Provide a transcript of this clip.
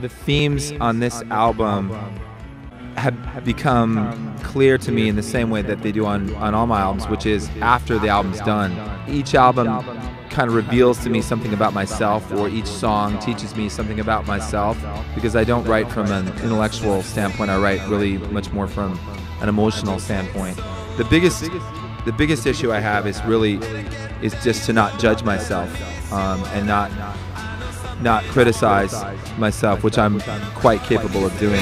the themes on this album have become clear to me in the same way that they do on, on all my albums, which is after the album's done. Each album kind of reveals to me something about myself, or each song teaches me something about myself, because I don't write from an intellectual standpoint, I write really much more from an emotional standpoint. The biggest, the biggest issue I have is really, is just to not judge myself um, and not not criticize myself, which I'm quite capable of doing.